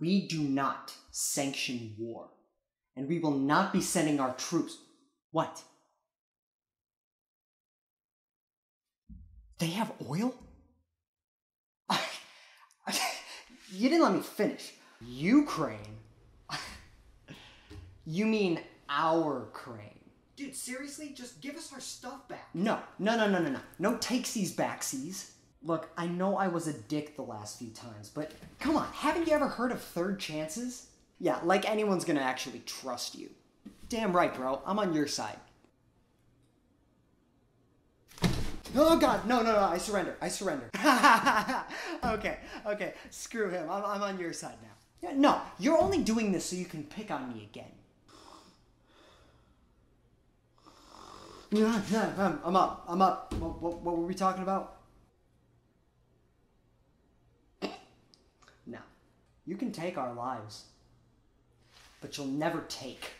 We do not sanction war, and we will not be sending our troops. What? They have oil? you didn't let me finish. Ukraine? you mean our crane? Dude, seriously? Just give us our stuff back. No, no, no, no, no, no. No takesies backsies. Look, I know I was a dick the last few times, but come on, haven't you ever heard of third chances? Yeah, like anyone's gonna actually trust you. Damn right, bro. I'm on your side. Oh god, no, no, no, I surrender. I surrender. okay, okay, screw him. I'm, I'm on your side now. Yeah, no, you're only doing this so you can pick on me again. Yeah, yeah, I'm, I'm up. I'm up. What, what, what were we talking about? Now, you can take our lives, but you'll never take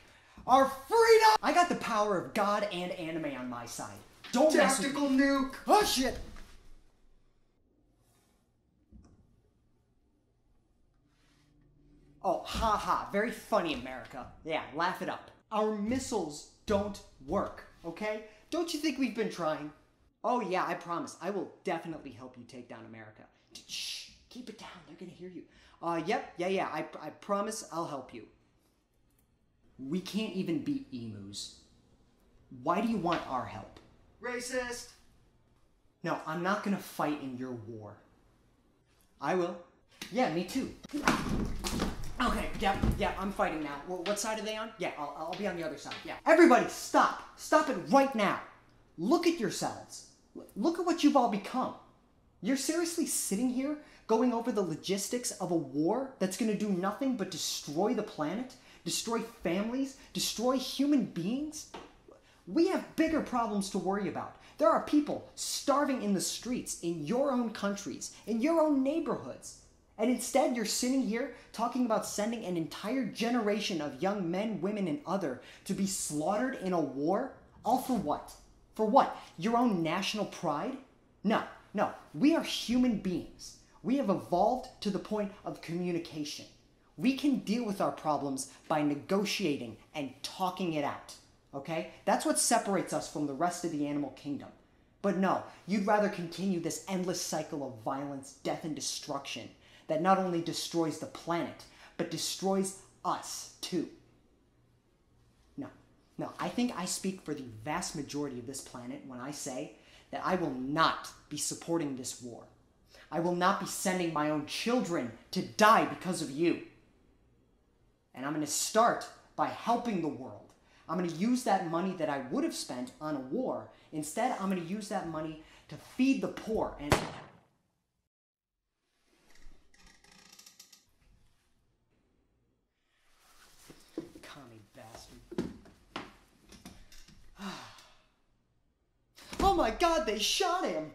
our freedom! I got the power of God and anime on my side. Don't mess with Tactical nuke! Oh shit! Oh, ha ha. Very funny, America. Yeah, laugh it up. Our missiles don't work, okay? Don't you think we've been trying? Oh, yeah, I promise. I will definitely help you take down America. Shh, keep it down. They're gonna hear you. Uh, yep, yeah, yeah, I, I promise I'll help you. We can't even beat emus. Why do you want our help? Racist! No, I'm not gonna fight in your war. I will. Yeah, me too. Okay, yeah, yeah, I'm fighting now. Wh- What side are they on? Yeah, I'll, I'll be on the other side. Yeah. Everybody, stop! Stop it right now! Look at yourselves. Look at what you've all become. You're seriously sitting here going over the logistics of a war that's gonna do nothing but destroy the planet, destroy families, destroy human beings? We have bigger problems to worry about. There are people starving in the streets in your own countries, in your own neighborhoods. And instead, you're sitting here talking about sending an entire generation of young men, women, and other to be slaughtered in a war? All for what? For what? Your own national pride? No, no. We are human beings. We have evolved to the point of communication. We can deal with our problems by negotiating and talking it out. Okay? That's what separates us from the rest of the animal kingdom. But no, you'd rather continue this endless cycle of violence, death, and destruction that not only destroys the planet, but destroys us too. No, no, I think I speak for the vast majority of this planet when I say that I will not be supporting this war. I will not be sending my own children to die because of you. And I'm going to start by helping the world. I'm going to use that money that I would have spent on a war. Instead, I'm going to use that money to feed the poor and. Oh my god, they shot him!